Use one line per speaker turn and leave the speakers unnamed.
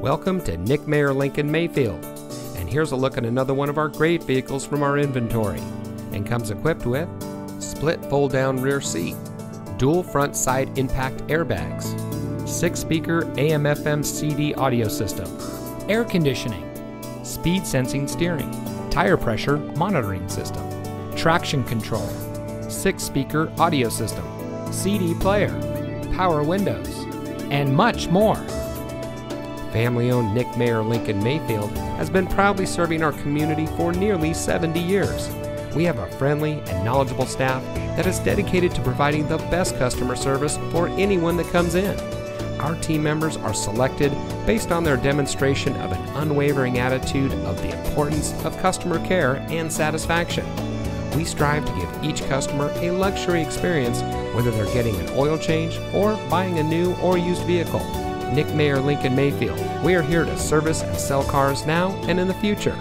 Welcome to Nick Mayer Lincoln Mayfield. And here's a look at another one of our great vehicles from our inventory. And comes equipped with split fold down rear seat, dual front side impact airbags, six speaker AM FM CD audio system,
air conditioning,
speed sensing steering,
tire pressure monitoring system, traction control,
six speaker audio system,
CD player,
power windows,
and much more.
Family owned Nick Mayer Lincoln Mayfield has been proudly serving our community for nearly 70 years. We have a friendly and knowledgeable staff that is dedicated to providing the best customer service for anyone that comes in. Our team members are selected based on their demonstration of an unwavering attitude of the importance of customer care and satisfaction. We strive to give each customer a luxury experience whether they're getting an oil change or buying a new or used vehicle. Nick Mayer Lincoln Mayfield, we are here to service and sell cars now and in the future.